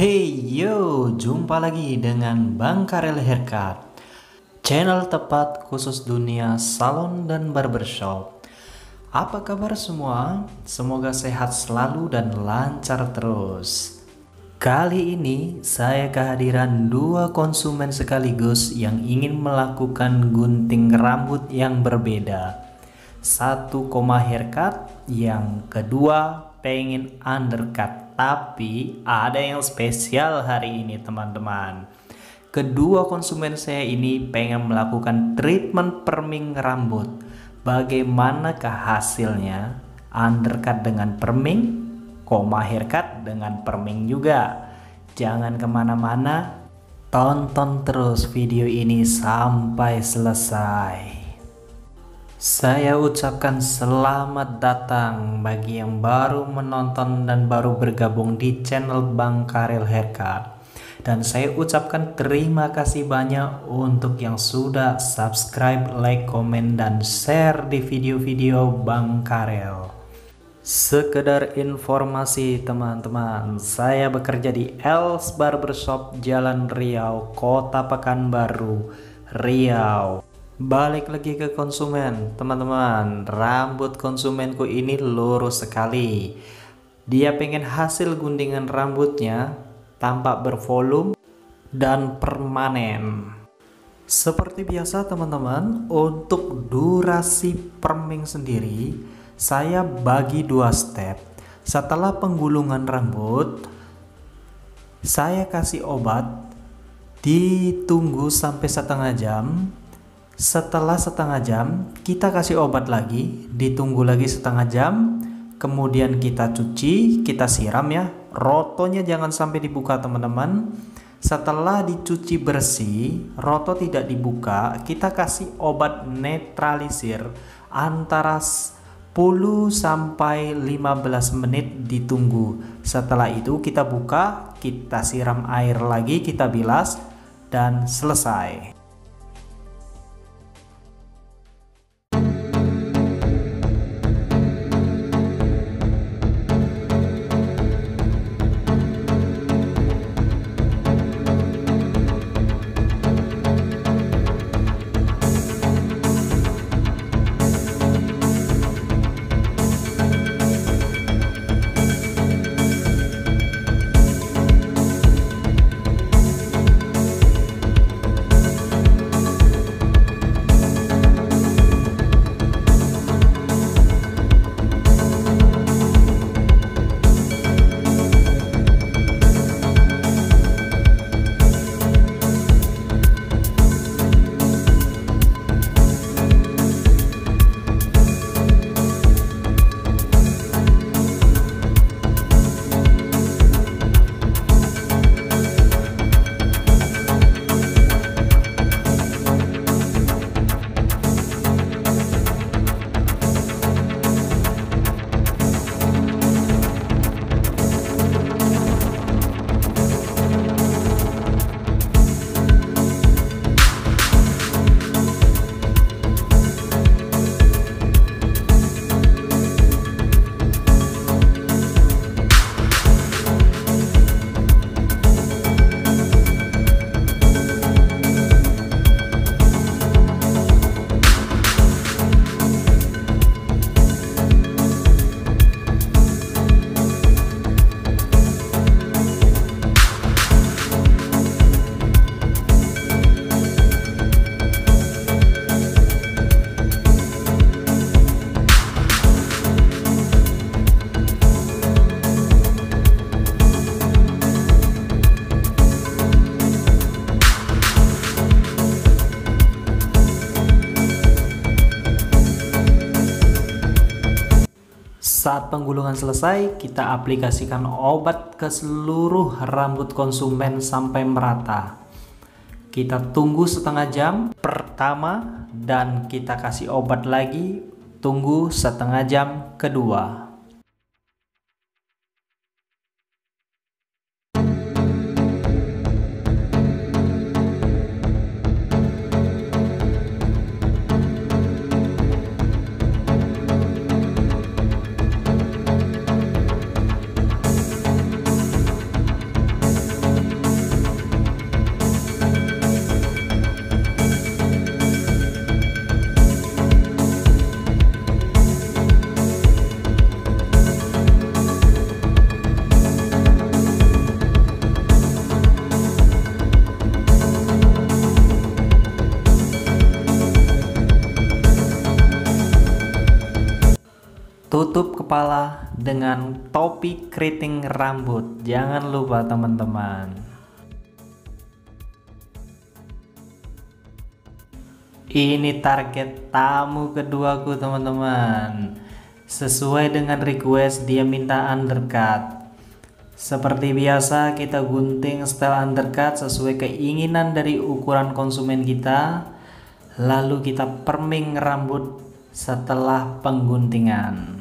Hey yo, jumpa lagi dengan Bang Karel Haircut Channel tepat khusus dunia salon dan barbershop Apa kabar semua? Semoga sehat selalu dan lancar terus. Kali ini saya kehadiran dua konsumen sekaligus yang ingin melakukan gunting rambut yang berbeda. Satu koma haircut, yang kedua pengen undercut tapi ada yang spesial hari ini teman-teman. Kedua konsumen saya ini pengen melakukan treatment perming rambut. Bagaimanakah hasilnya? Undercut dengan perming, koma haircut dengan perming juga. Jangan ke mana-mana, tonton terus video ini sampai selesai. Saya ucapkan selamat datang bagi yang baru menonton dan baru bergabung di channel Bang Karel Haircut. Dan saya ucapkan terima kasih banyak untuk yang sudah subscribe, like, komen, dan share di video-video Bang Karel. Sekedar informasi teman-teman, saya bekerja di Els Barbershop Jalan Riau, Kota Pekanbaru, Riau. Balik lagi ke konsumen, teman-teman. Rambut konsumenku ini lurus sekali. Dia pengen hasil guntingan rambutnya tampak bervolume dan permanen. Seperti biasa teman-teman, untuk durasi perming sendiri, saya bagi dua step. Setelah penggulungan rambut, saya kasih obat, ditunggu sampai setengah jam, setelah setengah jam, kita kasih obat lagi, ditunggu lagi setengah jam, kemudian kita cuci, kita siram ya. Rotonya jangan sampai dibuka teman-teman. Setelah dicuci bersih, roto tidak dibuka, kita kasih obat netralisir antara 10 sampai 15 menit ditunggu. Setelah itu kita buka, kita siram air lagi, kita bilas dan selesai. Saat penggulungan selesai, kita aplikasikan obat ke seluruh rambut konsumen sampai merata. Kita tunggu setengah jam pertama dan kita kasih obat lagi, tunggu setengah jam kedua. Topi keriting rambut. Jangan lupa teman-teman. Ini target tamu keduaku teman-teman. Sesuai dengan request dia minta undercut. Seperti biasa kita gunting setelah undercut sesuai keinginan dari ukuran konsumen kita. Lalu kita perming rambut setelah pengguntingan.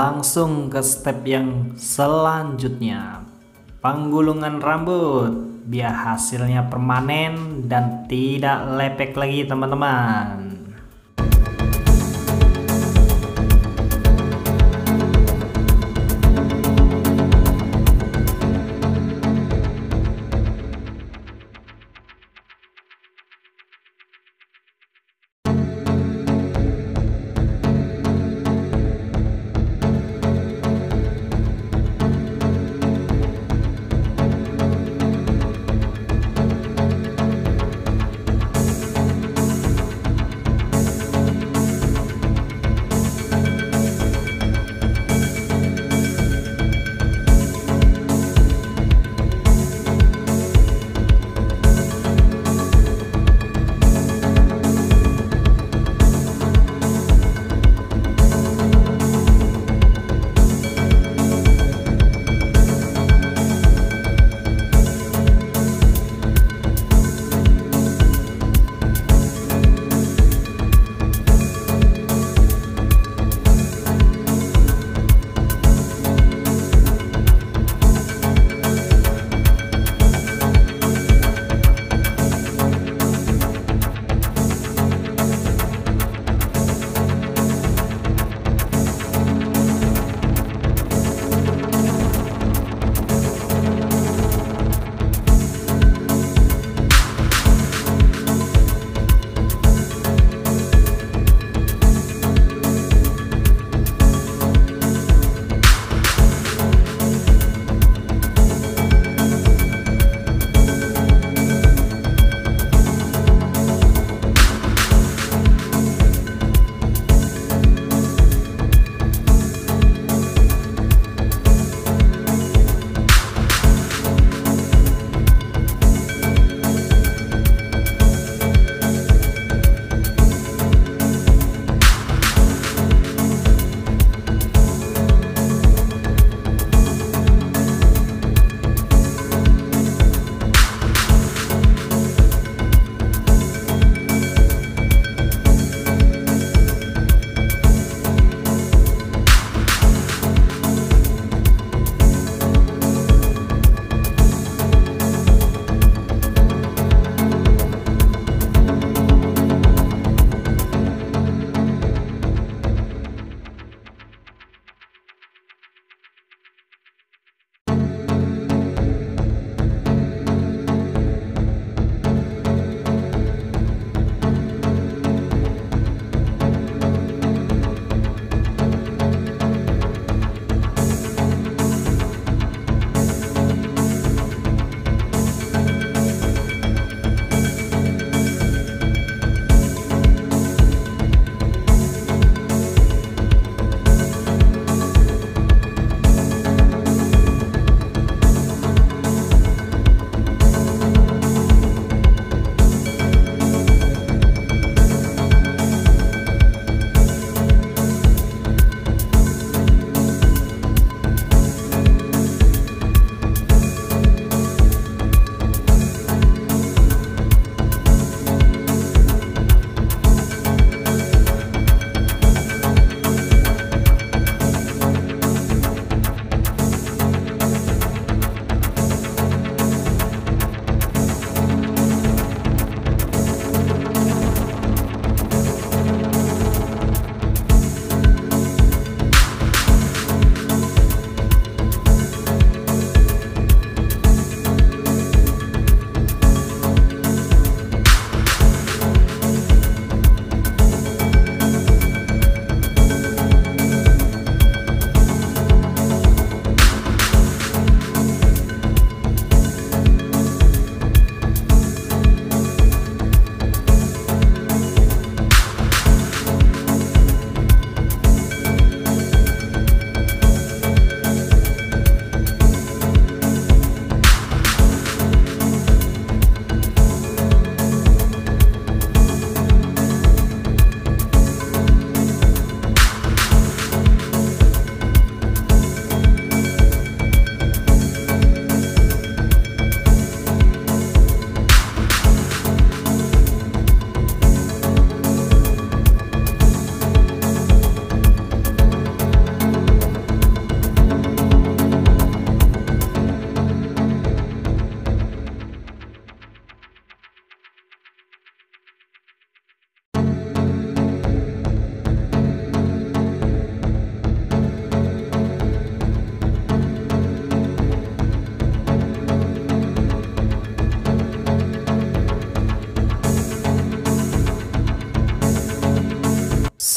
Langsung ke step yang selanjutnya. Penggulungan rambut. Biar hasilnya permanen dan tidak lepek lagi teman-teman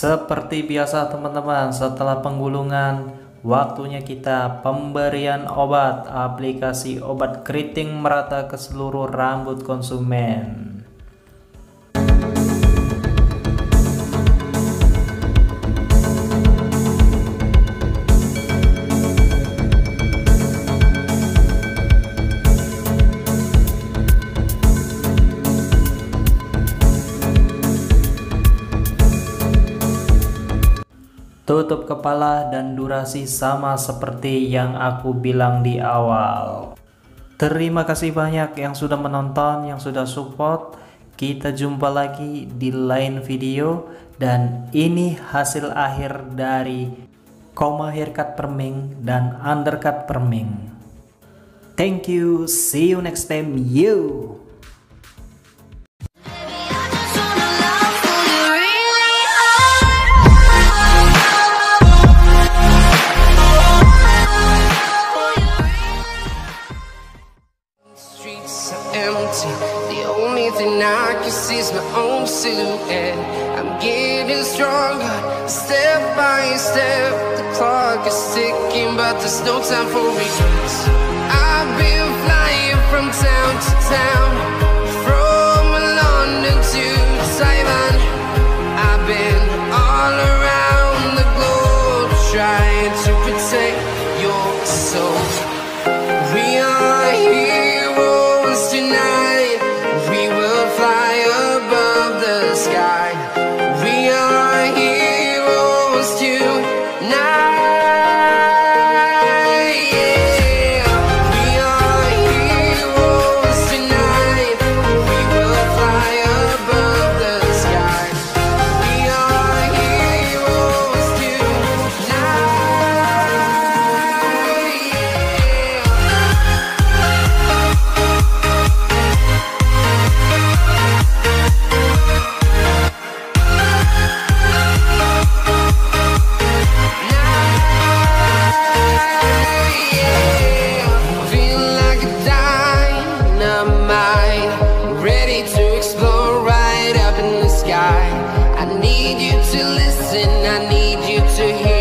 Seperti biasa teman-teman, setelah penggulungan, waktunya kita pemberian obat aplikasi obat keriting merata ke seluruh rambut konsumen. Kepala dan durasi sama seperti yang aku bilang di awal. Terima kasih banyak yang sudah menonton, yang sudah support. Kita jumpa lagi di lain video dan ini hasil akhir dari koma haircut perming dan undercut perming. Thank you, see you next time, you. to end. I'm getting stronger, step by step. The clock is ticking, but there's no time for regrets. I've been flying from town to town. reason I need you to hear.